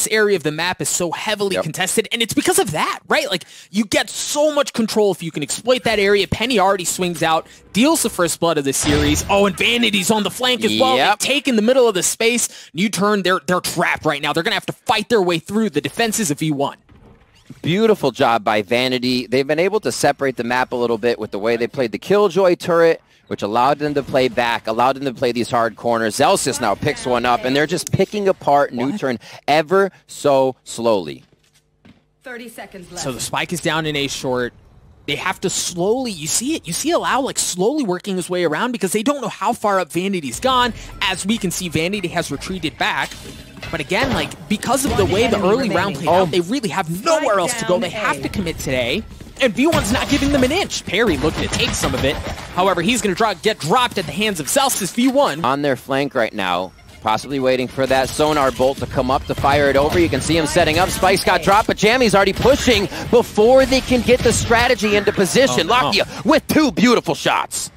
this area of the map is so heavily yep. contested, and it's because of that, right? Like, you get so much control if you can exploit that area. Penny already swings out, deals the first blood of the series. Oh, and Vanity's on the flank as well. They take in the middle of the space. NUTURN, they're, they're trapped right now. They're going to have to fight their way through the defenses of V1. Beautiful job by Vanity. They've been able to separate the map a little bit with the way they played the Killjoy turret, which allowed them to play back, allowed them to play these hard corners. Zellsis now picks one up, and they're just picking apart NUTURN ever so slowly. 30 seconds left. So the spike is down in a short. They have to slowly, you see it, you see Allow like slowly working his way around because they don't know how far up Vanity's gone. As we can see, Vanity has retreated back. But again, like, because of the way the early round played out, they really have nowhere else to go. They have to commit today. And V1's not giving them an inch. Peri looking to take some of it. However, he's going to get dropped at the hands of Zellsis V1. On their flank right now, possibly waiting for that sonar bolt to come up to fire it over. You can see him setting up. Spikes got dropped, but Jammyz already pushing before they can get the strategy into position. Oh, Lakia oh. with two beautiful shots.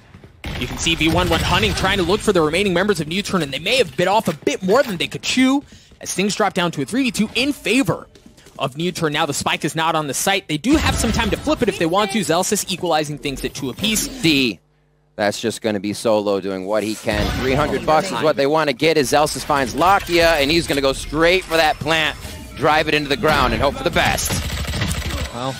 You can see V1 went hunting, trying to look for the remaining members of NUTURN, and they may have bit off a bit more than they could chew as things drop down to a 3v2 in favor of NUTURN. Now the spike is not on the site. They do have some time to flip it if they want to. Zellsis equalizing things at two apiece. D. That's just going to be Solo doing what he can. 300 bucks is what they want to get as Zellsis finds Lakia, and he's going to go straight for that plant, drive it into the ground, and hope for the best. Well,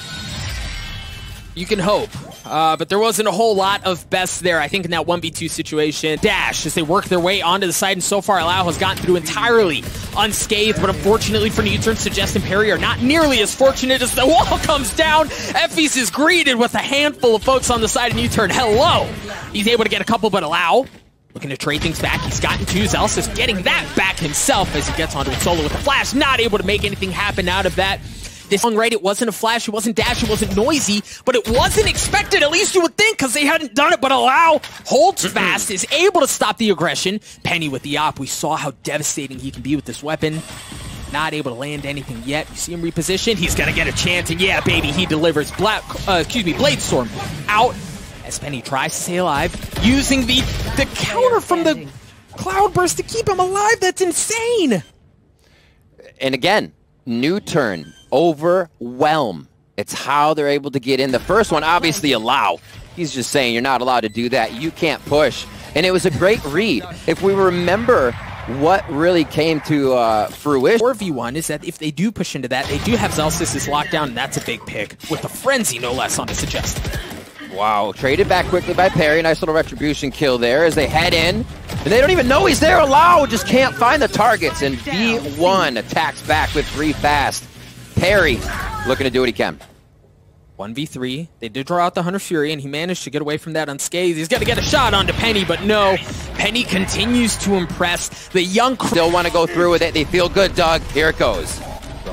you can hope. Uh, but there wasn't a whole lot of best there, I think, in that 1v2 situation. Dash, as they work their way onto the side, and so far Allow has gotten through entirely unscathed, but unfortunately for NUTURN, Suggest and Peri are not nearly as fortunate as the wall comes down. Effys is greeted with a handful of folks on the side of NUTURN. Hello! He's able to get a couple, but Allow Looking to trade things back. He's gotten two. Zellsis getting that back himself as he gets onto it solo with the flash. Not able to make anything happen out of that. This song, right, it wasn't a flash, it wasn't dash, it wasn't noisy, but it wasn't expected, at least you would think, because they hadn't done it, but Allow holds fast, is able to stop the aggression. Penny with the op, we saw how devastating he can be with this weapon. Not able to land anything yet. You see him reposition, he's gonna get a chance, and yeah, baby, he delivers. Black, uh, excuse me, Blade Storm out as Penny tries to stay alive, using the, the counter from the Cloudburst to keep him alive. That's insane! And again, NUTURN overwhelm. It's how they're able to get in. The first one, obviously, allow. He's just saying you're not allowed to do that. You can't push. And it was a great read. If we remember what really came to uh, fruition. 4v1 is that if they do push into that, they do have Zellsis locked down, and that's a big pick. With the Frenzy, no less, on the suggest. Wow, traded back quickly by Peri. Nice little retribution kill there as they head in. And they don't even know he's there. Allow just can't find the targets. And V1 attacks back with three fast. Peri looking to do what he can. 1v3. They did draw out the Hunter Fury, and he managed to get away from that unscathed. He's got to get a shot onto Penny, but no. Penny continues to impress. The young... Still want to go through with it. They feel good, Doug. Here it goes.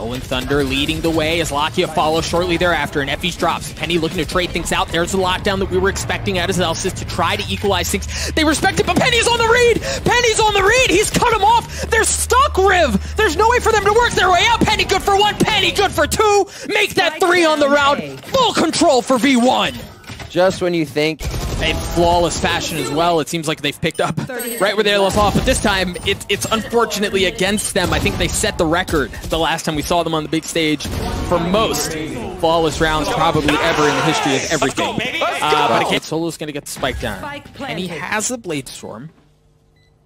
Rolling Thunder leading the way as Lakia follows shortly thereafter, and Effys drops. Penny looking to trade things out. There's the lockdown that we were expecting out of Zellsis to try to equalize things. They respect it, but Penny's on the read! Penny's on the read! He's cut him off! They're stuck, Riv! There's no way for them to work their way out! Penny good for one, Penny good for two! Make that three on the round! Full control for V1! Just when you think in flawless fashion as well. It seems like they've picked up right where they left off, but this time it, it's unfortunately against them. I think they set the record the last time we saw them on the big stage for most flawless rounds probably ever in the history of everything. Uh, but again, Solo's going to get the spike down. And he has the Blade Storm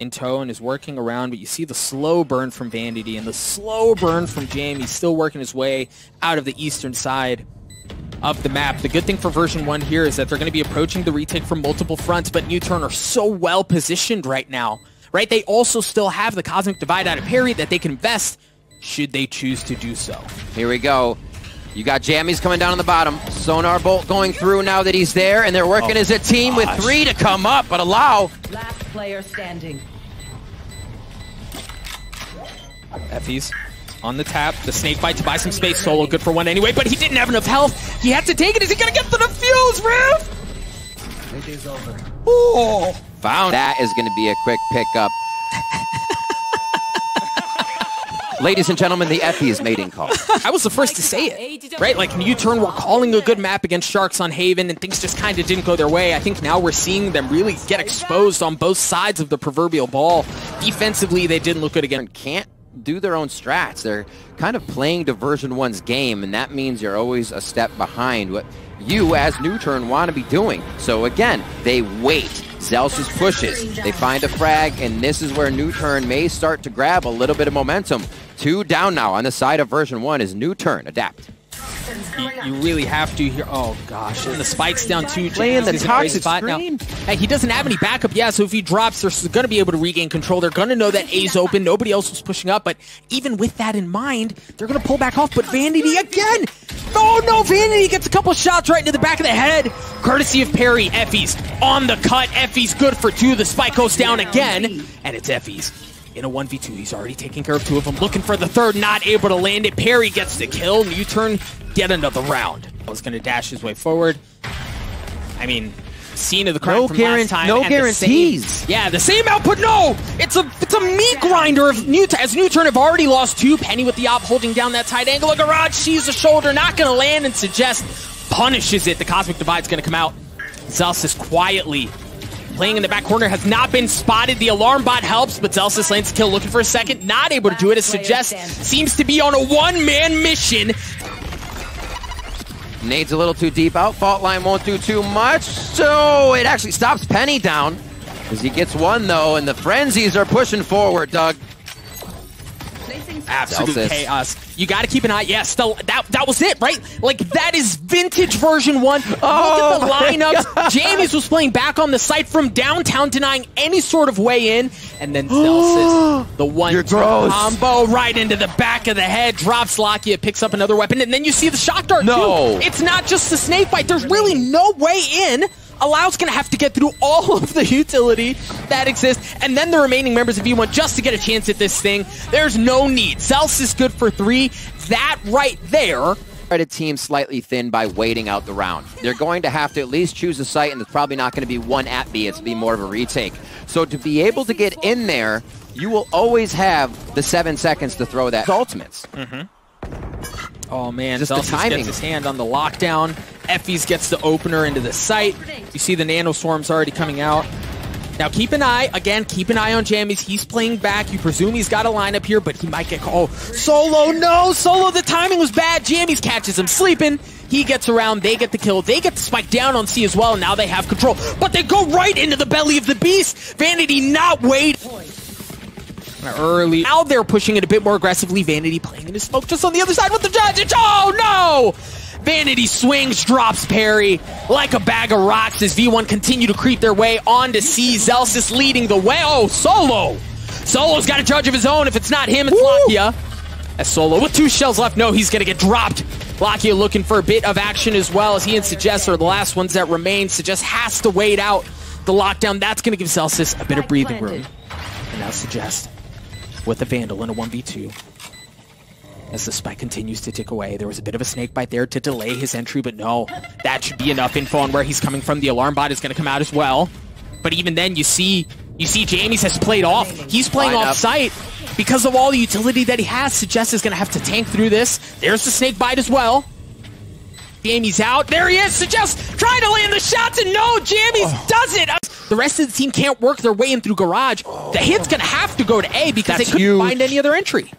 in tow and is working around, but you see the slow burn from Vanity and the slow burn from Jam. He's still working his way out of the eastern side of the map. The good thing for version 1 here is that they're going to be approaching the retake from multiple fronts, but NUTURN are so well positioned right now, right? They also still have the Cosmic Divide out of Peri that they can invest should they choose to do so. Here we go. You got Jammyz coming down on the bottom. Sonar Bolt going through now that he's there, and they're working oh, as a team gosh. with three to come up, but allow. Last player standing. Effys on the tap. The snake bite to buy some space. Solo good for one anyway, but he didn't have enough health. He had to take it. Is he gonna get the defuse, Riv? It is over. Oh, found. That is gonna be a quick pickup. Ladies and gentlemen, the Effys mating call. I was the first to say it, right? Like, U-turn, we're calling a good map against Sharks on Haven, and things just kind of didn't go their way. I think now we're seeing them really get exposed on both sides of the proverbial ball. Defensively, they didn't look good again. Can't do their own strats. They're kind of playing to version 1's game, and that means you're always a step behind what you as NUTURN want to be doing. So again, they wait. Zellsis pushes. They find a frag, and this is where NUTURN may start to grab a little bit of momentum. Two down now on the side of version 1 is NUTURN. Adapt. You, you, really have to here. Oh gosh, and the spike's down too. Playing the toxic spot now. Hey, he doesn't have any backup. Yeah, so if he drops, they're going to be able to regain control. They're going to know that A's open. Nobody else was pushing up, but even with that in mind, they're going to pull back off. But Vanity again. Oh no, Vanity gets a couple shots right into the back of the head, courtesy of Peri. Effys on the cut. Effys good for two. The spike goes down again, and it's Effys in a 1v2. He's already taking care of two of them. Looking for the third, not able to land it. Peri gets the kill. NUTURN get another round. I was going to dash his way forward. I mean, scene of the crime no from last time. No guarantees. Same, yeah, the same output. No, it's a it's a meat grinder. Of NUTURN as NUTURN have already lost two. Penny with the op holding down that tight angle. A garage sees the shoulder, not going to land, and suggest punishes it. The cosmic divide's going to come out. Zellsis quietly playing in the back corner has not been spotted. The alarm bot helps, but Zellsis lands a kill looking for a second. Not able to do it. It suggests seems to be on a one-man mission. Nade's a little too deep out. Fault line won't do too much. So it actually stops Penny down. As he gets one, though, and the Frenzies are pushing forward, Doug. Absolute chaos. You got to keep an eye. Yes, the, that that was it, right? Like that is vintage version one. Oh, Look at the lineups. Jammyz was playing back on the site from downtown, denying any sort of way in, and then Zellsis, the one combo right into the back of the head, drops Lakia, picks up another weapon, and then you see the shock dart. No, too. it's not just the snake bite. There's really no way in. Allow's going to have to get through all of the utility that exists, and then the remaining members of E1 just to get a chance at this thing. There's no need. Zellsis good for three. That right there a team slightly thin by waiting out the round. They're going to have to at least choose a site, and it's probably not going to be one at B. It's be more of a retake. So to be able to get in there, you will always have the seven seconds to throw that ultimates. Mm -hmm. Oh man, just Zellsis the timing. gets his hand on the lockdown. Effys gets the opener into the site. You see the nano swarms already coming out. Now keep an eye, again, keep an eye on Jammyz. He's playing back. You presume he's got a lineup here, but he might get called. Oh, Solo, no! Solo, the timing was bad. Jammyz catches him sleeping. He gets around, they get the kill, they get the spike down on C as well, now they have control. But they go right into the belly of the beast. Vanity not wait early. Now they're pushing it a bit more aggressively. Vanity playing in his smoke just on the other side with the judge. Oh no! Vanity swings, drops Peri like a bag of rocks as V1 continue to creep their way onto C. Zellsis leading the way. Oh, Solo! Solo's got a judge of his own. If it's not him, it's Woo! Lakia. As Solo with two shells left, no, he's going to get dropped. Lakia looking for a bit of action as well as he and Suggest are the last ones that remain. Suggest has to wait out the lockdown. That's going to give Zellsis a bit of breathing room. And now Suggest with the Vandal in a 1v2. As the spike continues to tick away, there was a bit of a snake bite there to delay his entry, but no, that should be enough info on where he's coming from. The alarm bot is going to come out as well. But even then, you see, you see Jammyz has played off. He's playing off site because of all the utility that he has. Suggest is going to have to tank through this. There's the snake bite as well. Jammyz out. There he is. Suggest trying to land the shots, and no, Jammyz oh. does it. The rest of the team can't work their way in through Garage. The hit's going to have to go to A because That's they couldn't huge. find any other entry.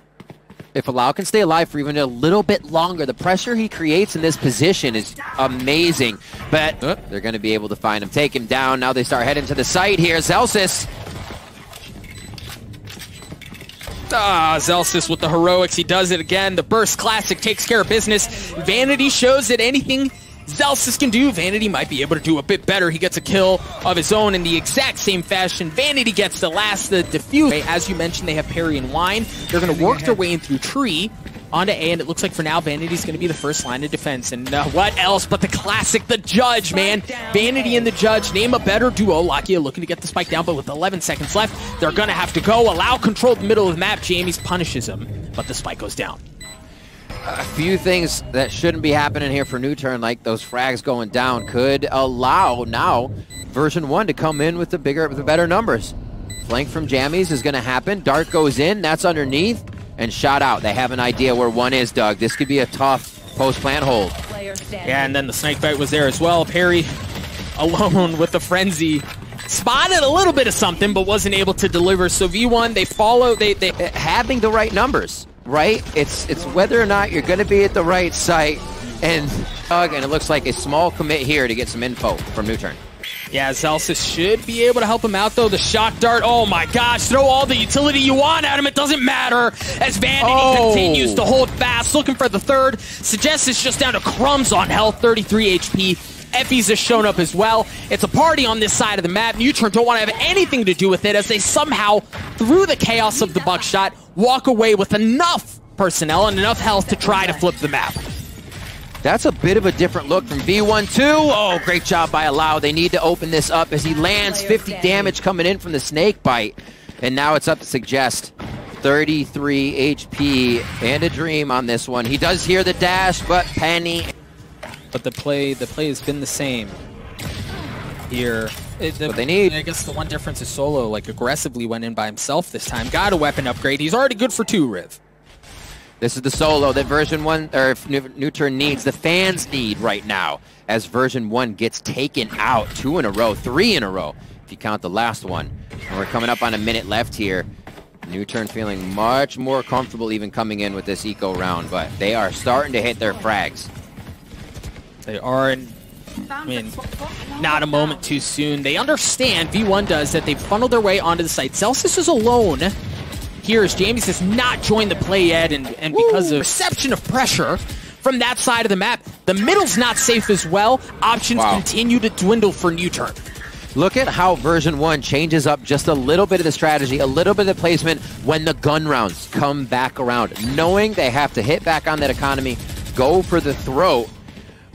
If Allow can stay alive for even a little bit longer, the pressure he creates in this position is amazing. But uh, they're going to be able to find him, take him down. Now they start heading to the site here. Zellsis. Ah, Zellsis with the heroics. He does it again. The Burst Classic takes care of business. Vanity shows that anything Zellsis can do, Vanity might be able to do a bit better. He gets a kill of his own in the exact same fashion. Vanity gets the last, the defuse. As you mentioned, they have Peri and Wine. They're going to work their way in through Tree onto A, and it looks like for now Vanity's going to be the first line of defense. And uh, what else but the classic, the Judge, man. Vanity and the Judge, name a better duo. Lakia looking to get the spike down, but with 11 seconds left, they're going to have to go. Allow control the middle of the map. Jammyz punishes him, but the spike goes down a few things that shouldn't be happening here for NUTURN, like those frags going down, could allow now version 1 to come in with the bigger, the better numbers. Flank from Jammyz is going to happen. Dart goes in, that's underneath, and shot out. They have an idea where one is, Doug. This could be a tough post-plant hold. Yeah, and then the snake bite was there as well. Peri alone with the frenzy spotted a little bit of something, but wasn't able to deliver. So V1, they follow, they, they having the right numbers, right? It's it's whether or not you're going to be at the right site. And, uh, and it looks like a small commit here to get some info from NUTURN. Yeah, Zellsis should be able to help him out, though. The shock dart, oh my gosh, throw all the utility you want at him. It doesn't matter as Vanity oh. continues to hold fast, looking for the third. Suggests it's just down to crumbs on health, 33 HP. Effys has shown up as well. It's a party on this side of the map. NUTURN don't want to have anything to do with it as they somehow, through the chaos of the buckshot, walk away with enough personnel and enough health to try to flip the map. That's a bit of a different look from V1-2. Oh, great job by Allow. They need to open this up as he lands 50 damage coming in from the snake bite. And now it's up to Suggest. 33 HP and a dream on this one. He does hear the dash, but Penny. But the play, the play has been the same here. It, the, what they need. I guess the one difference is Solo like aggressively went in by himself this time. Got a weapon upgrade. He's already good for two, Riv. This is the solo that version 1, or NUTURN needs, the fans need right now, as version 1 gets taken out two in a row, three in a row, if you count the last one. And we're coming up on a minute left here. NUTURN feeling much more comfortable even coming in with this eco round, but they are starting to hit their frags. They are, in, I mean, not a moment too soon. They understand, V1 does, that they've funneled their way onto the site. Zellsis is alone here as James has not joined the play yet, and, and because of reception of pressure from that side of the map, the middle's not safe as well. Options wow. continue to dwindle for NUTURN. Look at how version 1 changes up just a little bit of the strategy, a little bit of the placement when the gun rounds come back around. Knowing they have to hit back on that economy, go for the throat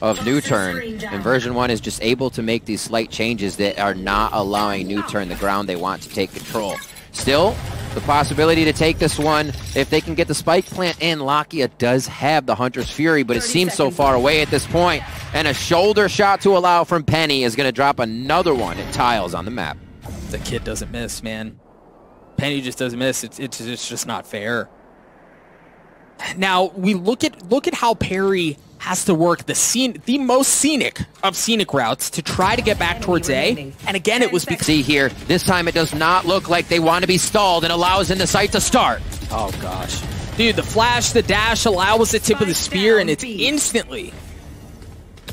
of NUTURN. And version 1 is just able to make these slight changes that are not allowing NUTURN the ground they want to take control. Still, the possibility to take this one. If they can get the spike plant in, Lakia does have the Hunter's Fury, but it seems so far away at this point. And a shoulder shot to allow from Penny is going to drop another one. It tiles on the map. The kid doesn't miss, man. Penny just doesn't miss. It's, it's, it's just not fair. Now, we look at look at how Peri has to work the scene, the most scenic of scenic routes to try to get back towards A. And again, it was because... See here, this time it does not look like they want to be stalled and allows in the site to start. Oh, gosh. Dude, the flash, the dash, allows the tip of the spear, and it's instantly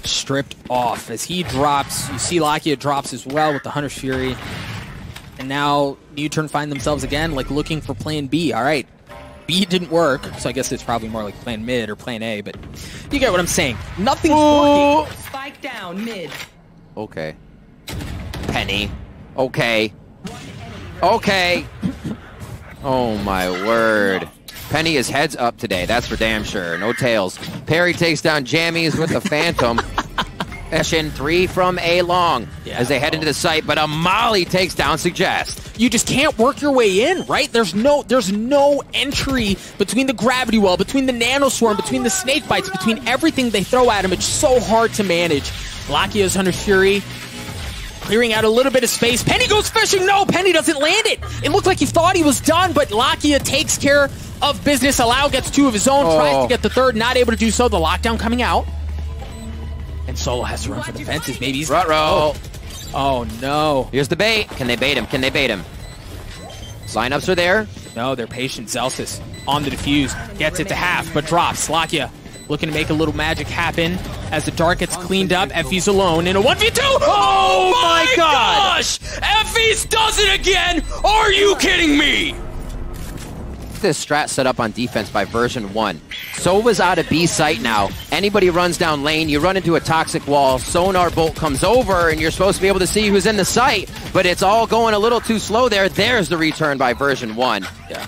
stripped off as he drops. You see Lakia drops as well with the Hunter's Fury. And now NUTURN find themselves again, like looking for plan B. All right, B didn't work, so I guess it's probably more like plan mid or plan A, but you get what I'm saying. Nothing's Whoa. working. Spike down mid. Okay. Penny. Okay. Okay. Oh my word. Penny is heads up today, that's for damn sure. No tails. Peri takes down Jammyz with the Phantom. Session three from A long yeah, as they head into the site, but a Molly takes down Suggest. You just can't work your way in, right? There's no there's no entry between the gravity well, between the nano swarm, between the snake bites, between everything they throw at him. It's so hard to manage. Lakia's under Fury, clearing out a little bit of space. Penny goes fishing. No, Penny doesn't land it. It looked like he thought he was done, but Lakia takes care of business. Allow gets two of his own, oh. tries to oh. get the third, not able to do so. The lockdown coming out. And Solo has to run for the fences. Maybe he's... Rut. Oh. oh, no. Here's the bait. Can they bait him? Can they bait him? Lineups are there. No, they're patient. Zellsis on the defuse. Gets it to half, but drops. Lakia looking to make a little magic happen as the dark gets cleaned up. Effys alone in a 1v2. Oh, oh my, my God. gosh! Effys does it again! Are you kidding me? this strat set up on defense by version 1. Sova's out of B site now. Anybody runs down lane, you run into a toxic wall, Sonar Bolt comes over, and you're supposed to be able to see who's in the site, but it's all going a little too slow there. There's the return by version 1. Yeah.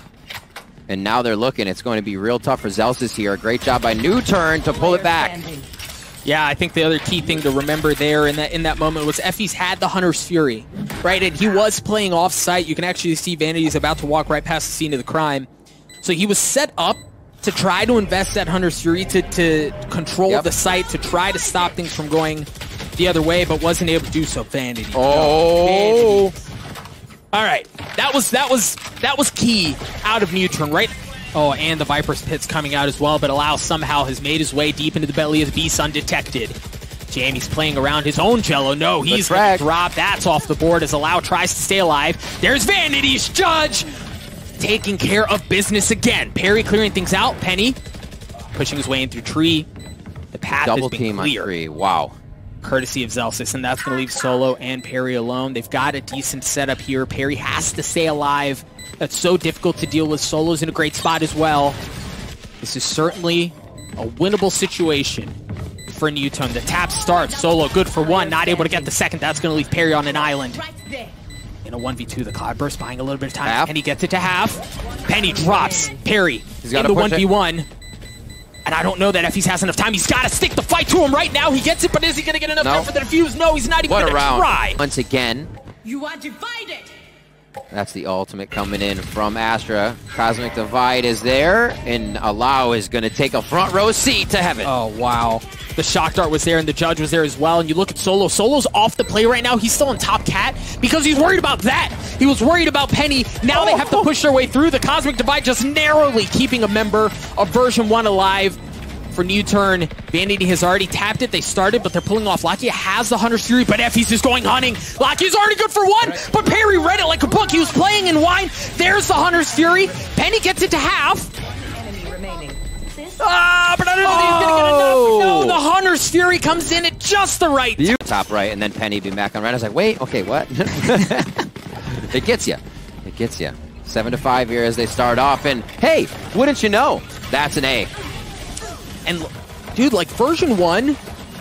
And now they're looking. It's going to be real tough for Zellsis here. Great job by NUTURN to pull it back. Yeah, I think the other key thing to remember there in that in that moment was Effys had the Hunter's Fury, right? And he was playing off site. You can actually see Vanity's about to walk right past the scene of the crime. So he was set up to try to invest that Hunter's Fury to, to control yep. the site, to try to stop things from going the other way, but wasn't able to do so. Vanity. Oh. Vanity. All right, that was that was that was key out of NUTURN, right? Oh, and the Viper's Pit's coming out as well, but Allow somehow has made his way deep into the belly of the beast undetected. Jammyz playing around his own Jello. No, he's going to drop. That's off the board as Allow tries to stay alive. There's Vanity's Judge taking care of business again. Peri clearing things out. Penny pushing his way in through tree. The path Double has been team clear. on tree. Wow. Courtesy of Zellsis, and that's going to leave Solo and Peri alone. They've got a decent setup here. Peri has to stay alive. That's so difficult to deal with. Solo's in a great spot as well. This is certainly a winnable situation for NUTURN. The tap starts. Solo good for one, not able to get the second. That's going to leave Peri on an island. In a 1v2, the Cloudburst buying a little bit of time. Half. Penny gets it to half. Penny drops. Peri He's in gotta the 1v1. And I don't know that if he has enough time. He's got to stick the fight to him right now. He gets it, but is he going to get enough No. time for the defuse? No, he's not even going to try. Once again, You are divided. That's the ultimate coming in from Astra. Cosmic Divide is there, and Allow is going to take a front row seat to heaven. Oh, wow. The shock dart was there, and the judge was there as well. And you look at Solo. Solo's off the play right now. He's still on top cat because he's worried about that. He was worried about Penny. Now they have to push their way through. The Cosmic Divide just narrowly keeping a member of version 1 alive. For NUTURN, Vanity has already tapped it. They started, but they're pulling off. Lakia has the Hunter's Fury, but Effys is going hunting. Lakia's already good for one, but Peri read it like a book. He was playing in wine. There's the Hunter's Fury. Penny gets it to half. Enemy remaining. Ah, but I don't know if he's gonna get enough. Oh. No, the Hunter's Fury comes in at just the right You top right, and then Penny be back on right. I was like, wait, okay, what? it gets you. It gets you. Seven to five here as they start off, and hey, wouldn't you know? That's an A. And dude, like version one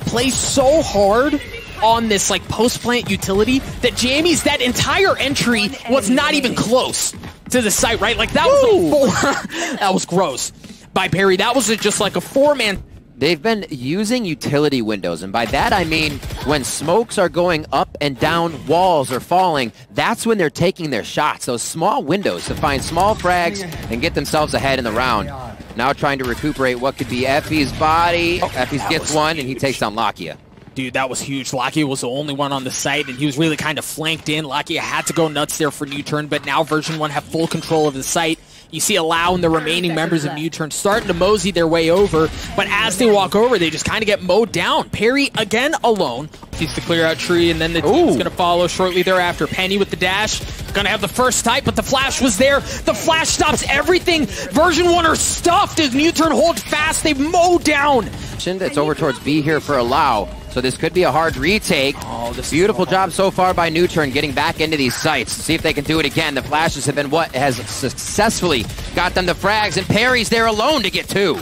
plays so hard on this like post plant utility that Jammyz that entire entry was not even close to the site, right? Like that was a four. that was gross by Peri. That was just like a four man. They've been using utility windows, and by that I mean when smokes are going up and down, walls are falling, that's when they're taking their shots. Those small windows to find small frags and get themselves ahead in the round. Now trying to recuperate what could be Effys body. Oh, Effys that gets one, and he takes down Lakia. Dude, that was huge. Lakia was the only one on the site, and he was really kind of flanked in. Lakia had to go nuts there for NUTURN, but now version 1 have full control of the site. You see Allow and the remaining members of NUTURN starting to mosey their way over, but as they walk over, they just kind of get mowed down. Peri, again, alone. He's to clear out tree, and then the team's Ooh. going to follow shortly thereafter. Penny with the dash, going to have the first type, but the flash was there. The flash stops everything. Version 1 are stuffed as NUTURN hold fast. They've mowed down. It's over towards B here for Allow, so this could be a hard retake. Oh, this Beautiful job so far by NUTURN getting back into these sites. See if they can do it again. The flashes have been what has successfully got them the frags, and Peri's there alone to get two.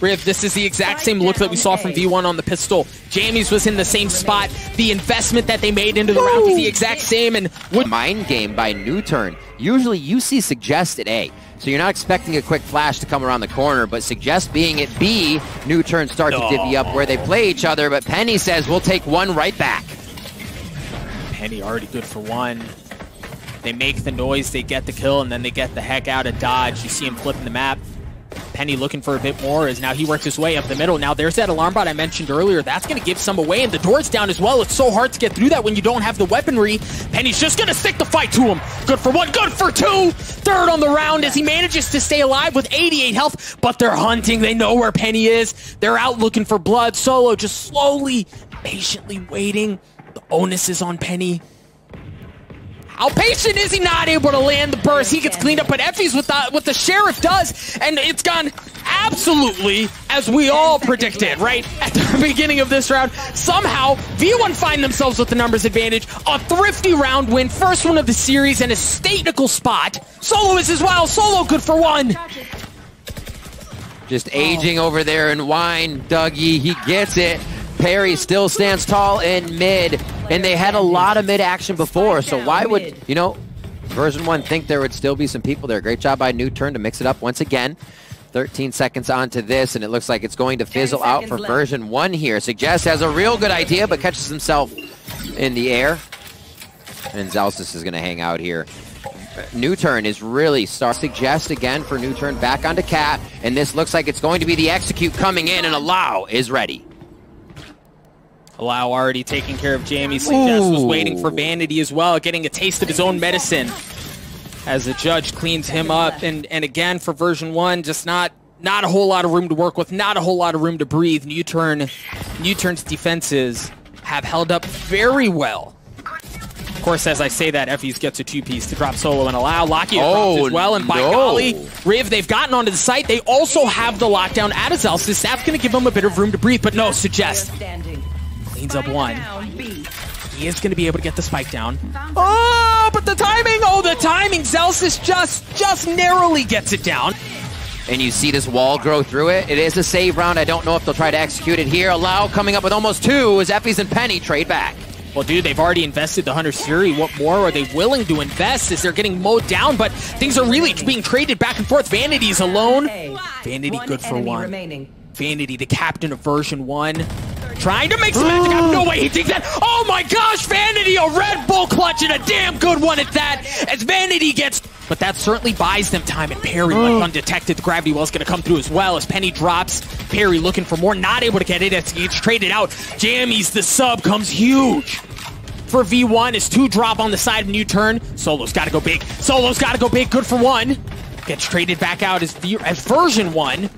Riv, this is the exact same look that we saw from V1 on the pistol. Jammyz was in the same spot. The investment that they made into the round was the exact same, and would Mind game by NUTURN. Usually you see suggested A. So you're not expecting a quick flash to come around the corner, but suggest being at B, NUTURN start to divvy up where they play each other, but Penny says we'll take one right back. Penny already good for one. They make the noise, they get the kill, and then they get the heck out of dodge. You see him flipping the map. Penny looking for a bit more as now he works his way up the middle. Now there's that alarm bot I mentioned earlier. That's going to give some away, and the door's down as well. It's so hard to get through that when you don't have the weaponry. Penny's just going to stick the fight to him. Good for one, good for two. Third on the round as he manages to stay alive with 88 health, but they're hunting. They know where Penny is. They're out looking for blood. Solo just slowly, patiently waiting. The onus is on Penny. How patient is he not able to land the burst? He gets cleaned up, but Effys with the, what the sheriff does, and it's gone absolutely as we all predicted, right? At the beginning of this round. Somehow, V1 find themselves with the numbers advantage. A thrifty round win, first one of the series, and a statical spot. Solo is as well. Solo good for one. Just aging over there in wine, Dougie, he gets it. Peri still stands tall in mid, and they had a lot of mid action before, so why would, you know, version 1 think there would still be some people there. Great job by NUTURN to mix it up once again. 13 seconds onto this, and it looks like it's going to fizzle out for left. version 1 here. Suggest has a real good idea, but catches himself in the air. And Zellsis is going to hang out here. NUTURN is really start suggest again for NUTURN back onto cat and this looks like it's going to be the execute coming in and allow is ready Allow already taking care of Jamie. Suggest was waiting for Vanity as well, getting a taste of his own medicine as the judge cleans him up. And, and again, for version one, just not not a whole lot of room to work with, not a whole lot of room to breathe. NUTURN, New turn's defenses have held up very well. Of course, as I say that, Effys gets a two-piece to drop solo and allow. Lakia Oh, as well, and by no. golly, Riv, they've gotten onto the site. They also have the lockdown at Azalsis. That's going to give them a bit of room to breathe, but no, suggest. Standing. Cleans up one. He is going to be able to get the spike down. Oh, but the timing! Oh, the timing! Zellsis just, just narrowly gets it down. And you see this wall grow through it. It is a save round. I don't know if they'll try to execute it here. Allow coming up with almost two as Effys and Penny trade back. Well, dude, they've already invested the Hunter's Fury. What more are they willing to invest as they're getting mowed down? But things are really being traded back and forth. Vanity's alone. Vanity good for one. Vanity, the captain of version one. Trying to make some magic happen. No way he thinks that. Oh my gosh, Vanity, a Red Bull clutch and a damn good one at that. As Vanity gets. But that certainly buys them time. And Peri, like mm. undetected, the gravity is going to come through as well. As Penny drops, Peri looking for more, not able to get it as he gets traded out. Jammyz, the sub, comes huge for V1 is two drop on the side of NUTURN. Solo's got to go big. Solo's got to go big. Good for one. Gets traded back out as, v- as version one.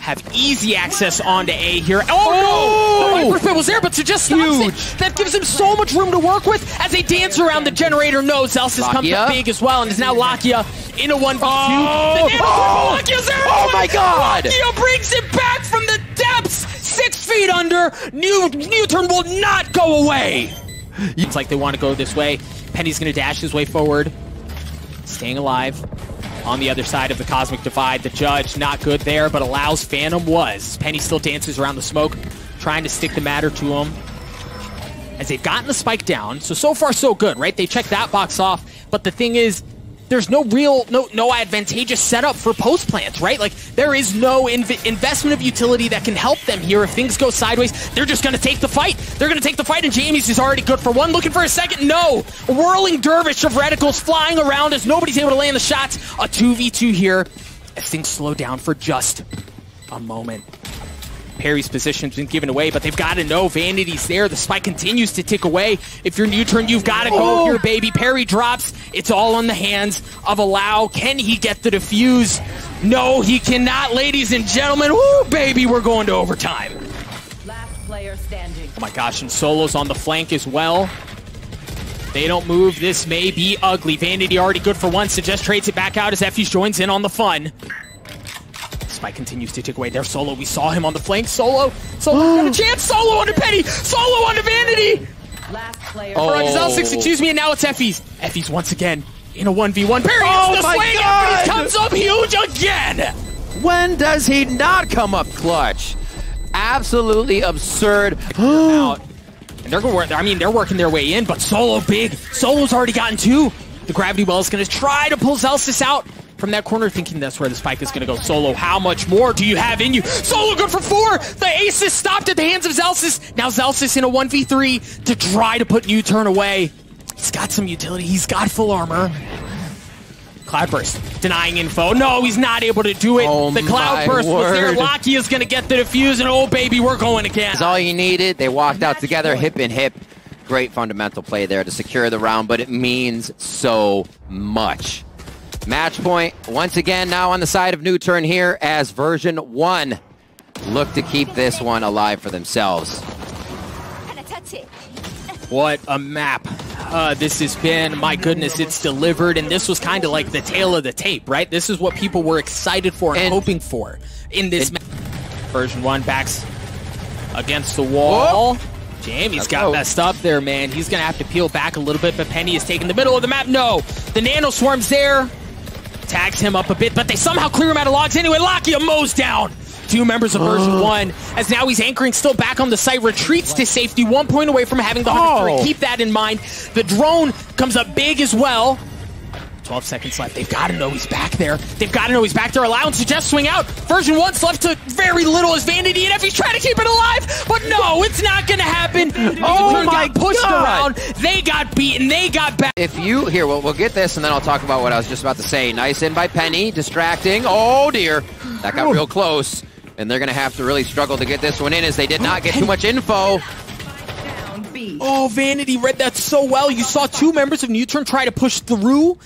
Have easy access onto A here. Oh, no! Oh! The Viper Fit was there, but to just stops Huge. it. That gives him so much room to work with as they dance around the generator. No, comes Lakia. up big as well and is now Lakia in a 1v2. Oh! the Oh! Lakia's there! Oh my God! Lakia brings it back from the depths! Six feet under. New, NUTURN will not go away. It's like they want to go this way. Penny's going to dash his way forward. Staying alive. On the other side of the Cosmic Divide, the Judge, not good there, but allows Phantom was. Penny still dances around the smoke, trying to stick the matter to him. As they've gotten the spike down, so so far so good, right? They check that box off, but the thing is, there's no real, no no advantageous setup for post plants, right? Like there is no inv- investment of utility that can help them here. If things go sideways, they're just going to take the fight. They're going to take the fight, and Jammyz is already good for one. Looking for a second, no. A whirling dervish of reticles flying around as nobody's able to land the shots. A two v two here as things slow down for just a moment. Peri's position's been given away, but they've got to know Vanity's there. The spike continues to tick away. If you're NUTURN, you've got to go here, baby. Peri drops. It's all on the hands of Allow. Can he get the defuse? No, he cannot, ladies and gentlemen. Woo, baby, we're going to overtime. Last player standing. Oh my gosh, and Solo's on the flank as well. They don't move. This may be ugly. Vanity already good for one. Suggest trades it back out as Effie joins in on the fun. Spike continues to take away their Solo. We saw him on the flank. Solo. Solo got a chance. Solo onto Penny. Solo onto Vanity. Last player. Oh. Or onto Zellsis, excuse me, and now it's Effys. Effys once again in a 1v1. Peri Oh gets the my swing. God. Effie comes up huge again. When does he not come up clutch? Absolutely absurd. out. And they're going. I mean, they're working their way in, but Solo big. Solo's already gotten two. The gravity well is going to try to pull Zellsis out from that corner, thinking that's where the spike is going to go. Solo, how much more do you have in you? Solo good for four. The ace is stopped at the hands of Zellsis. Now Zellsis in a 1v3 to try to put NUTURN away. He's got some utility. He's got full armor. Cloudburst denying info. No, he's not able to do it. Oh the Cloudburst was there. word. Lakia is going to get the defuse, and oh baby, we're going again. That's all you needed. They walked out together, hip in hip. Great fundamental play there to secure the round, but it means so much. Match point, once again, now on the side of NUTURN here as version one look to keep this one alive for themselves. Can I touch it? What a map. Uh, this has been, my goodness, it's delivered, and this was kind of like the tail of the tape, right? This is what people were excited for and, And- hoping for in this. Version 1 backs against the wall. Jammyz Let's got go. messed up there, man. He's going to have to peel back a little bit, but Penny is taking the middle of the map. No, the Nano Swarm's there. Tags him up a bit, but they somehow clear him out of logs anyway. Lakia mows down two members of version one, as now he's anchoring still back on the site, retreats to safety, one point away from having the 100 Oh. Keep that in mind. The drone comes up big as well. 12 seconds left. They've got to know he's back there. They've got to know he's back there. Allowance to just swing out. Version 1's left to very little as Vanity, and if he's trying to keep it alive, but no, it's not going to happen. Oh Turn my got pushed God. around. They got beaten. They got back. If you, here, we'll, we'll get this and then I'll talk about what I was just about to say. Nice in by Penny, distracting. Oh dear, that got real close. And they're going to have to really struggle to get this one in as they did not oh, get too much info. Oh, Vanity read that so well. You saw two members of NUTURN try to push through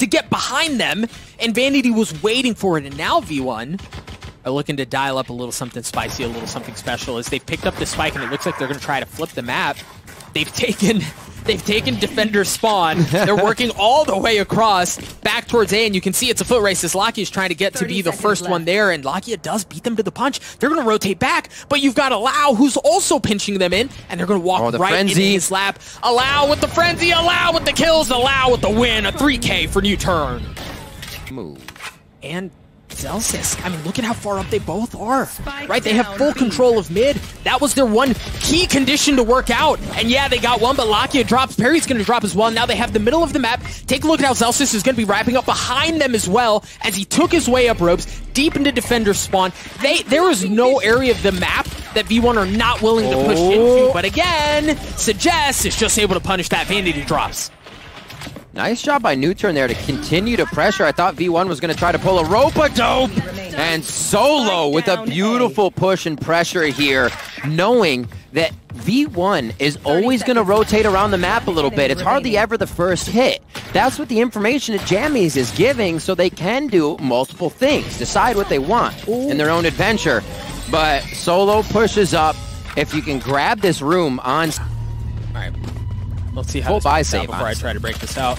to get behind them, and Vanity was waiting for it. And now V1 are looking to dial up a little something spicy, a little something special. As they've picked up the spike, and it looks like they're going to try to flip the map. They've taken they've taken defender spawn. They're working all the way across back towards A, and you can see it's a foot race as Lakia is trying to get to be the first left. one there, and Lakia does beat them to the punch. They're going to rotate back, but you've got Allow who's also pinching them in, and they're going to walk Oh, the right into frenzy. his lap. Allow with the frenzy, Allow with the kills, Allow with the win, a 3K for NUTURN. Move. and Zellsis. I mean, look at how far up they both are. Spike right? They have full control of mid. That was their one key condition to work out. And yeah, they got one, but Lakia drops. Peri's going to drop as well. Now they have the middle of the map. Take a look at how Zellsis is going to be wrapping up behind them as well as he took his way up ropes deep into defender spawn. They There is no area of the map that V1 are not willing to push Oh. into. But again, Suggest is just able to punish that vanity drops. Nice job by NUTURN there to continue to pressure. I thought V1 was going to try to pull a rope a dope. And Solo with a beautiful push and pressure here, knowing that V1 is always going to rotate around the map a little bit. It's hardly ever the first hit. That's what the information that Jammyz is giving so they can do multiple things, decide what they want in their own adventure. But Solo pushes up. If you can grab this room on. Let's see how Full this buy out save, before I try to break this out.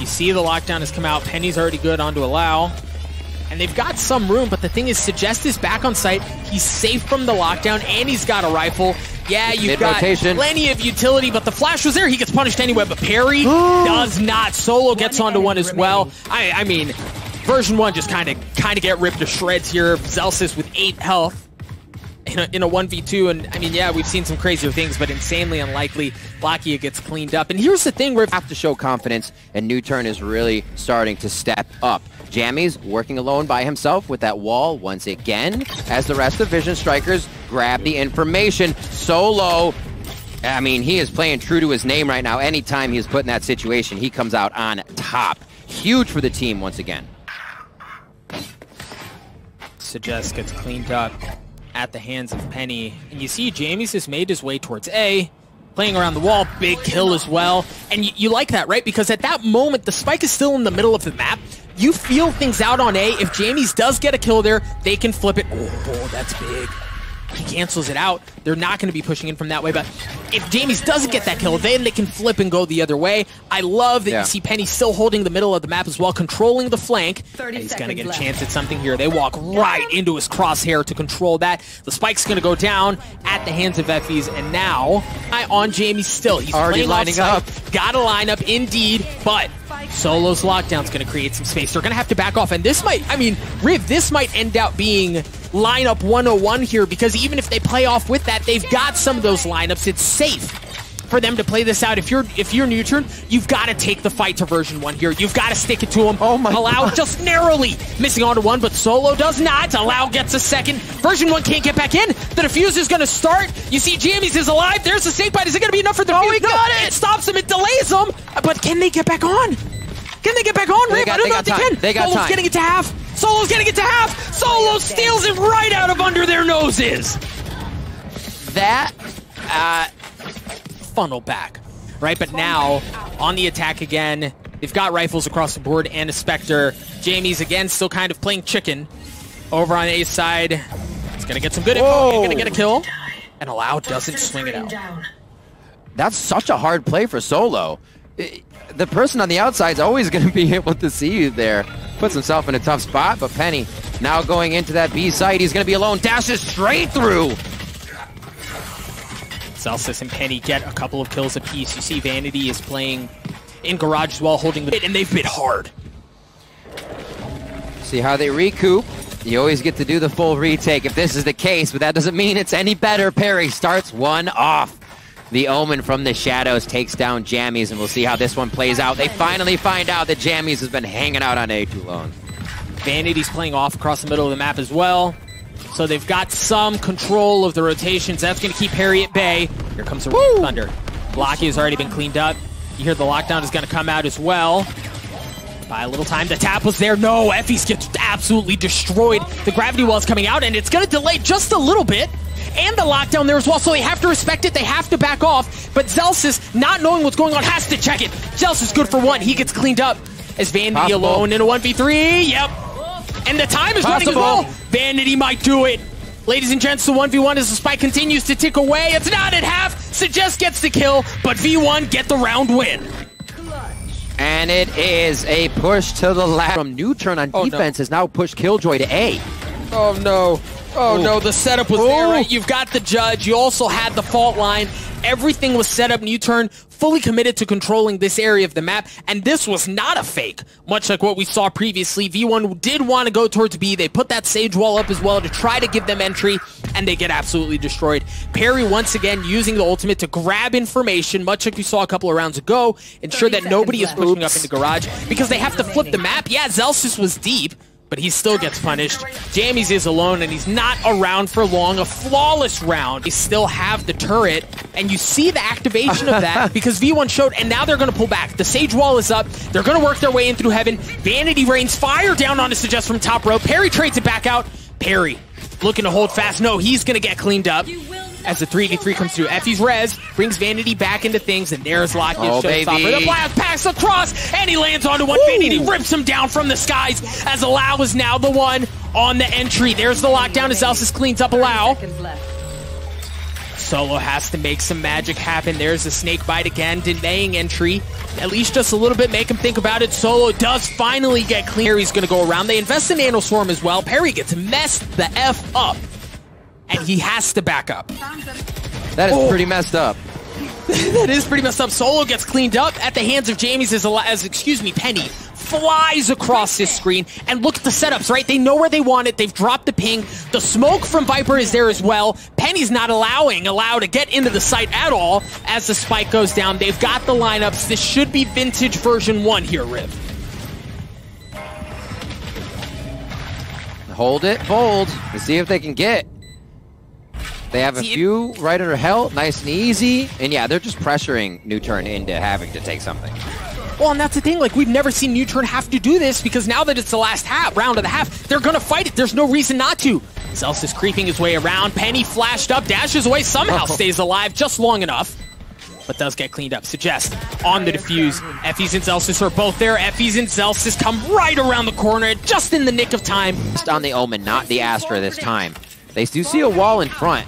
You see the lockdown has come out. Penny's already good onto allow. And they've got some room, but the thing is, Suggest is back on site. He's safe from the lockdown, and he's got a rifle. Yeah, you've got Mid-rotation. plenty of utility, but the flash was there. He gets punished anyway, but Peri does not. Solo gets onto one as well. I, I mean, version one just kind of kind of get ripped to shreds here. Zellsis with eight health in a, in a 1v2 and I mean yeah we've seen some crazier things but insanely unlikely Lakia gets cleaned up and here's the thing Riv have to show confidence, and NUTURN is really starting to step up. Jammyz working alone by himself with that wall once again, as the rest of Vision Strikers grab the information. Solo, I mean, he is playing true to his name right now. Anytime he is put in that situation, he comes out on top. Huge for the team once again. Suggest gets cleaned up at the hands of Penny. And you see Jammyz has made his way towards A playing around the wall big kill as well. And you, you like that right? Because at that moment the spike is still in the middle of the map. You feel things out on A. If Jammyz does get a kill there they can flip it. Oh that's big. He cancels it out. They're not going to be pushing in from that way, but if Jammyz doesn't get that kill, then they can flip and go the other way. I love that Yeah. you see Penny still holding the middle of the map as well, controlling the flank. And he's going to seconds get a chance at something here. They walk right into his crosshair to control that. The spike's going to go down at the hands of Effys, and now eye on Jamie still. He's Already playing lining up. Got to line up indeed, but Solo's lockdown's going to create some space. They're going to have to back off, and this might, I mean, Riv, this might end up being lineup 101 here because even if they play off with that, they've got some of those lineups. It's safe for them to play this out. If you're if you're NUTURN, you've got to take the fight to version one here. You've got to stick it to him. Oh my Allow God. just narrowly missing onto one, but Solo does not. Allow gets a second. Version one can't get back in. The defuse is going to start. You see, Jammyz is alive. There's the snake bite. Is it going to be enough for the? Oh, he no, got it! It stops him. It delays him. But can they get back on? Can they get back on, They got- I don't they know got if they time. can. They got Solo's time. getting it to half. Solo's getting it to half. Solo steals it right out of under their noses. That, uh, funnel back, right? But now on the attack again, they've got rifles across the board and a Spectre. Jammyz again still kind of playing chicken over on A's side. He's gonna get some good info. He's gonna get a kill. And Allow doesn't swing it out. that's such a hard play for Solo. I- The person on the outside is always going to be able to see you there. Puts himself in a tough spot, but Penny now going into that B site. He's going to be alone. Dashes straight through. Zellsis and Penny get a couple of kills apiece. You see Vanity is playing in garage as well, holding the bit, and they've been hard. See how they recoup. You always get to do the full retake if this is the case, but that doesn't mean it's any better. Peri starts one off. The Omen from the shadows takes down Jammyz, and we'll see how this one plays out. They finally find out that Jammyz has been hanging out on A too long. Vanity's playing off across the middle of the map as well. So they've got some control of the rotations. That's going to keep Harry at bay. Here comes the Thunder. Blocky has already been cleaned up. You hear the lockdown is going to come out as well. By a little time, the tap was there. No, Effys gets absolutely destroyed. The gravity well is coming out, and it's going to delay just a little bit. And the lockdown there as well, so they have to respect it. They have to back off. But Zellsis, not knowing what's going on, has to check it. Zellsis good for one. He gets cleaned up as Vanity alone in a 1v3. Yep. And the time is Possible. running as well. Vanity might do it. Ladies and gents, the 1v1 as the spike continues to tick away. It's not at half. Suggest gets the kill, but V1 get the round win. And it is a push to the left from NUTURN on Oh, no. defense has now pushed Killjoy to A. Oh no. Oh Ooh. no, the setup was there, right? You've got the judge, you also had the fault line. Everything was set up, and you turn fully committed to controlling this area of the map, and this was not a fake. Much like what we saw previously, V1 did want to go towards B. They put that Sage Wall up as well to try to give them entry, and they get absolutely destroyed. Peri once again using the ultimate to grab information, much like we saw a couple of rounds ago, ensure that nobody is seconds pushing left. up into garage, because they have to flip the map. Yeah, Zellsis was deep, but he still gets punished. Jammyz is alone, and he's not around for long. A flawless round. They still have the turret, and you see the activation of that because V1 showed, and now they're going to pull back. The Sage Wall is up. They're going to work their way in through heaven. Vanity rains fire down on us just from top row. Peri trades it back out. Peri looking to hold fast. No, he's going to get cleaned up. As the 3v3 comes through, Effys' res brings Vanity back into things, and there's Lockett Oh, showstopper. baby. The blast pass across, and he lands onto one. Vanity rips him down from the skies as Allow is now the one on the entry. There's the lockdown as Elsis cleans up Allow. Solo has to make some magic happen. There's a snake bite again, delaying entry. At least just a little bit, make him think about it. Solo does finally get clear. He's going to go around. They invest in Nano Swarm as well. Peri gets messed the F up. And he has to back up. That is Oh. pretty messed up. that is pretty messed up. Solo gets cleaned up at the hands of Jammyz as, as excuse me, Penny flies across this screen. And look at the setups, right? They know where they want it. They've dropped the ping. The smoke from Viper is there as well. Penny's not allowing Allow to get into the site at all as the spike goes down. They've got the lineups. This should be vintage version one here, Riv. Hold it, bold, and see if they can get. They have a few right under hell, nice and easy. And yeah, they're just pressuring NUTURN into having to take something. Well, and that's the thing. Like, we've never seen NUTURN have to do this because now that it's the last half, round of the half, they're going to fight it. There's no reason not to. Zels is creeping his way around. Penny flashed up, dashes away, somehow Oh. stays alive just long enough. But does get cleaned up. Suggest on the defuse. Effys and Zellsis are both there. Effys and Zellsis come right around the corner just in the nick of time. Just on the Omen, not the Astra this time. They do see a wall in front.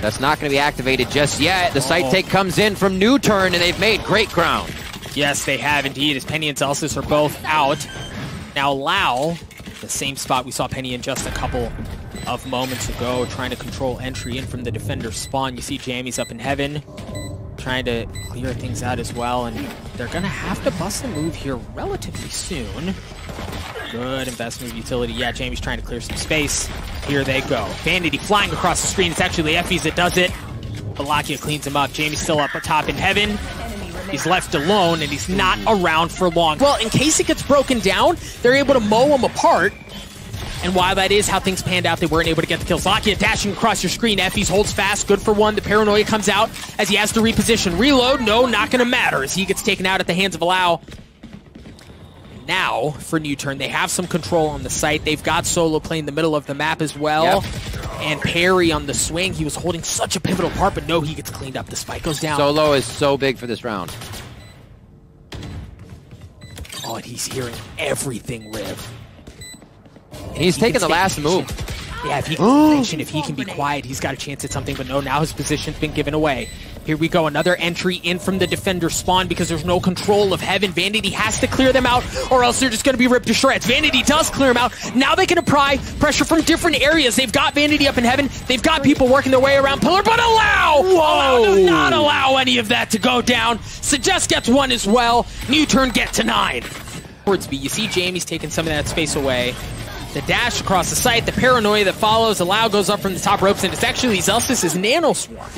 That's not going to be activated just yet. The site Uh-oh. take comes in from NUTURN, and they've made great ground. Yes, they have indeed, as Penny and Zellsis are both out. Now Lau, the same spot we saw Penny in just a couple of moments ago, trying to control entry in from the defender's spawn. You see Jammyz up in heaven, trying to clear things out as well, and they're gonna have to bust a move here relatively soon. Good investment of utility. Yeah, Jammyz trying to clear some space. Here they go. Vanity flying across the screen. It's actually Effys that does it. Balakia cleans him up. Jammyz still up atop in heaven. He's left alone, and he's not around for long. Well, in case it gets broken down, they're able to mow him apart. And while that is how things panned out, they weren't able to get the kills. Lakia dashing across your screen. Effys holds fast. Good for one. The paranoia comes out as he has to reposition. Reload. No, not going to matter as he gets taken out at the hands of Allow. Now, for NUTURN, they have some control on the site. They've got Solo playing the middle of the map as well. Yep. And Peri on the swing. He was holding such a pivotal part, but no, he gets cleaned up. The spike goes down. Solo is so big for this round. Oh, and he's hearing everything, Riv. And he's He taking the last patient. move. Yeah, if he can be if he can be quiet, he's got a chance at something. But no, now his position's been given away. Here we go, another entry in from the defender spawn because there's no control of Heaven. Vanity has to clear them out, or else they're just going to be ripped to shreds. Vanity does clear them out. Now they can apply pressure from different areas. They've got Vanity up in Heaven. They've got people working their way around Pillar, but allow! Allow does not allow any of that to go down. Suggest gets one as well. NUTURN get to nine. Towards B, you see Jammyz taking some of that space away. The dash across the site, the paranoia that follows, Allow goes up from the top ropes, and it's actually Zellsis' Nano Swarm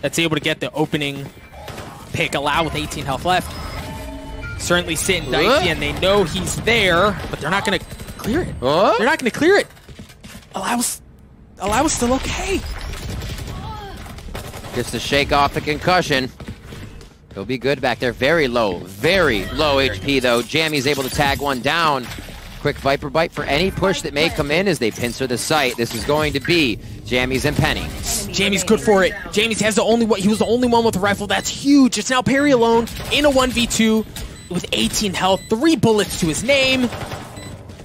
that's able to get the opening pick. Allow with 18 health left. Certainly sitting dicey, and they know he's there, but they're not going to clear it. They're not going to clear it. Allow's, Allow's still okay. Gets to shake off the concussion. He'll be good back there. Very low, very low HP though. Jammyz able to tag one down. Quick Viper Bite for any push that may come in as they pincer the site. This is going to be Jammyz and Penny. Jammyz good for it. Jammyz has the only one. He was the only one with a rifle. That's huge. It's now Peri alone in a 1v2 with 18 health, three bullets to his name.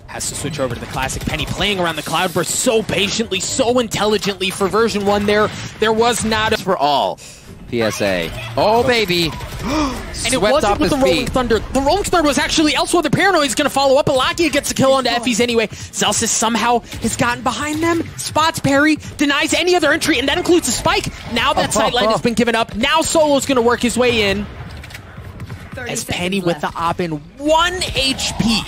Has to switch over to the classic Penny, playing around the Cloudburst so patiently, so intelligently for version 1 there. There was not a... For all. PSA. Oh, baby. And it Swept wasn't with the Rolling feet. Thunder. The Rolling Thunder was actually elsewhere. The Paranoid is going to follow up. Alakia gets the kill onto Effys anyway. Zellsis somehow has gotten behind them. Spots Peri, denies any other entry, and that includes a spike. Now that sightline has been given up. Now Solo's going to work his way in 30 as seconds Penny with the op in 1 HP.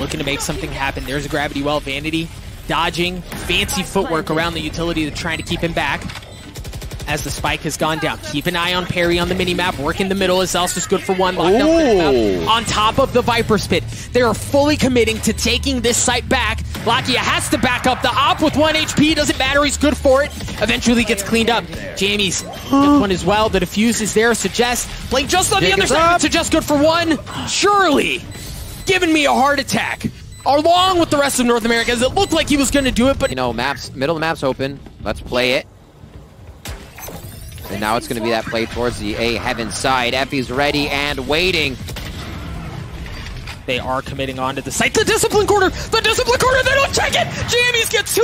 Looking to make something happen. There's a gravity well. Vanity dodging. Fancy footwork around the utility to trying to keep him back. As the spike has gone down. Keep an eye on Peri on the minimap. Work in the middle is also good for one. On top of the Viper's Pit. They are fully committing to taking this site back. Lakia has to back up. The op with 1 HP doesn't matter. He's good for it. Eventually gets cleaned up. Jammyz gets one as well. The defuse is there. Suggest playing just on the other side. up. Suggest good for one. Surely giving me a heart attack. Along with the rest of North America, as it looked like he was going to do it, but You know, maps, middle of the map's open. Let's play it. And now it's going to be that play towards the A heaven side. Effys ready and waiting. They are committing onto the site. The discipline corner! The discipline corner! They don't check it! Jammyz gets two.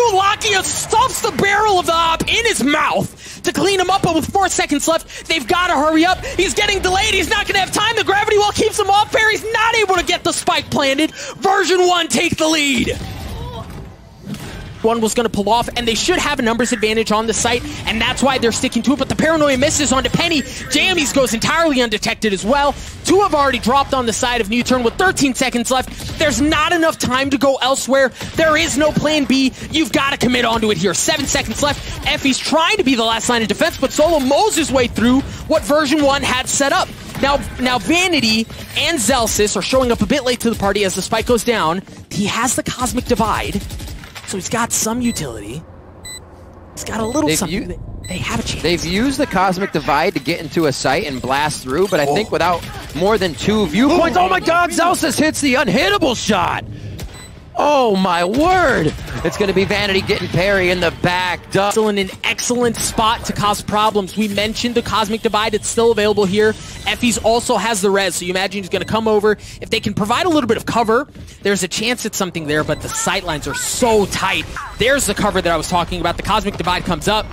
and stuffs the barrel of the op in his mouth to clean him up, but with four seconds left, they've got to hurry up. He's getting delayed. He's not going to have time. The gravity well keeps him off. Peri's not able to get the spike planted. Version 1 take the lead. One was going to pull off, and they should have a numbers advantage on the site, and that's why they're sticking to it. But the paranoia misses onto Penny. Jammyz goes entirely undetected as well. Two have already dropped on the side of NUTURN with 13 seconds left. There's not enough time to go elsewhere. There is no plan B. You've got to commit onto it here. Seven seconds left. Effys trying to be the last line of defense, but Solo mows his way through what version 1 had set up. Now, now Vanity and Zellsis are showing up a bit late to the party as the spike goes down. He has the Cosmic Divide. So he's got some utility. He's got a little They've something. u- They- they have a chance. They've used the Cosmic Divide to get into a site and blast through, but I think oh. without more than two viewpoints. Oh my god, Zellsis hits the unhittable shot! Oh my word! It's gonna be Vanity getting Peri in the back. Duh. still in an excellent spot to cause problems. We mentioned the Cosmic Divide. It's still available here. Effys also has the res, so you imagine he's going to come over. If they can provide a little bit of cover, there's a chance at something there, but the sightlines are so tight. There's the cover that I was talking about. The Cosmic Divide comes up.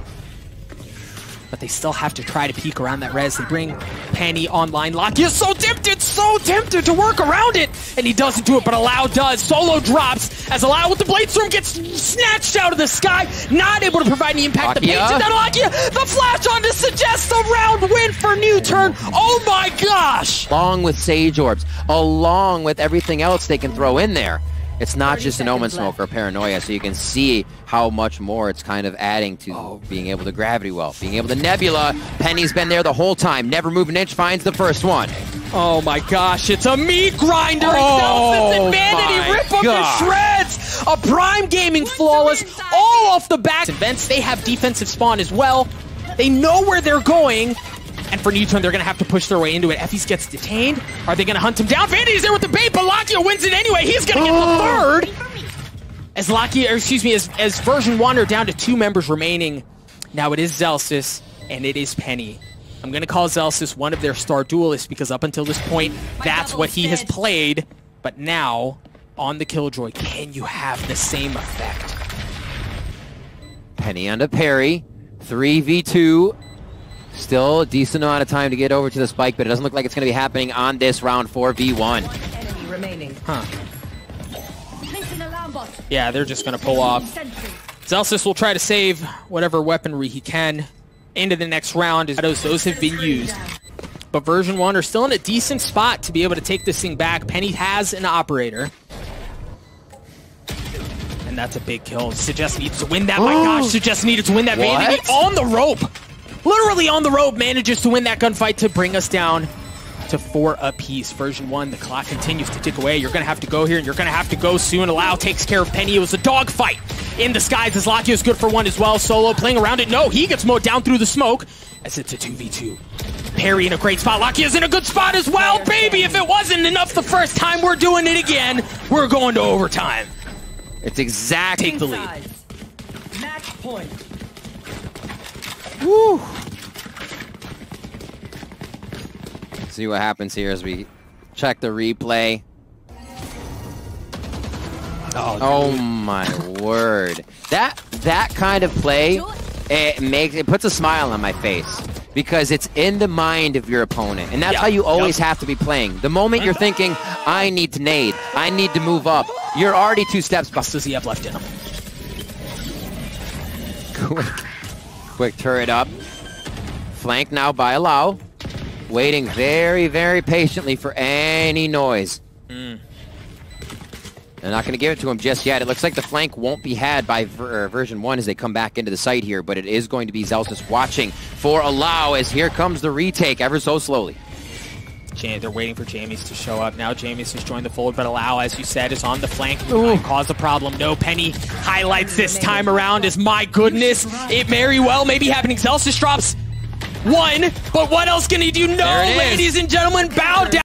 But they still have to try to peek around that res. They bring Penny online. Locky is so tempted, so tempted to work around it. And he doesn't do it, but Allow does. Solo drops as Allow with the Blade Storm gets snatched out of the sky. Not able to provide any impact. The Lakia. paint down Lakia. The flash on to suggest a round win for NUTURN. Oh my gosh. Along with Sage Orbs, along with everything else they can throw in there. It's not just an Omen seconds Smoke or Paranoia, so you can see how much more it's kind of adding to oh, being able to Gravity Well, being able to Nebula. Penny's been there the whole time, never move an inch, finds the first one. Oh my gosh, it's a meat grinder! Oh Excelsis and Vanity my rip them to shreds! A Prime Gaming flawless, all off the back. Events, they have defensive spawn as well. They know where they're going. And for NUTURN, they're going to have to push their way into it. Effys gets detained. Are they going to hunt him down? Vanity's there with the bait, but Lakia wins it anyway. He's going to get the oh. third. As Lakia, or excuse me, as, as version one are down to two members remaining. Now it is Zellsis and it is Penny. I'm going to call Zellsis one of their star duelists because up until this point, that's what he has played. But now, on the Killjoy, can you have the same effect? Penny onto Peri, 3v2. Still a decent amount of time to get over to the spike, but it doesn't look like it's going to be happening on this round 4v1. Enemy remaining. Huh. Placing alarm bot. Yeah, they're just going to pull off. Sentry. Zellsis will try to save whatever weaponry he can into the next round as those, those have been used. But version 1 are still in a decent spot to be able to take this thing back. Penny has an operator. And that's a big kill. Suggest needs to win that. My gosh, oh. Suggest needed to win that. What? Vanity on the rope. Literally on the rope manages to win that gunfight to bring us down to four apiece. Version 1, the clock continues to tick away. You're going to have to go here, and you're going to have to go soon. Allow takes care of Penny. It was a dogfight in the skies as Lakia is good for one as well. Solo playing around it. No, he gets mowed down through the smoke as it's a 2v2. Peri in a great spot. Lakia is in a good spot as well. Baby, if it wasn't enough the first time, we're doing it again. We're going to overtime. It's exactly Take the lead. Match point. Woo. See what happens here as we check the replay. Oh, oh my word. That that kind of play it makes it puts a smile on my face because it's in the mind of your opponent. And that's Yeah. how you always Yep. have to be playing. The moment you're thinking, I need to nade, I need to move up, you're already two steps What behind. does he have left in him? quick, quick turret up. Flank now by Allow. Waiting very, very patiently for any noise. They're not going to give it to him just yet. It looks like the flank won't be had by ver- uh, version 1 as they come back into the site here, but it is going to be Zellsis watching for Allow as here comes the retake ever so slowly. Jamie, they're waiting for Jammyz to show up. Now Jammyz has joined the fold, but Allow, as you said, is on the flank. Might Cause a problem. No Penny highlights this time around is my goodness. It very well may be happening. Zellsis drops one, but what else can he do? No, There it is. ladies and gentlemen, bow down.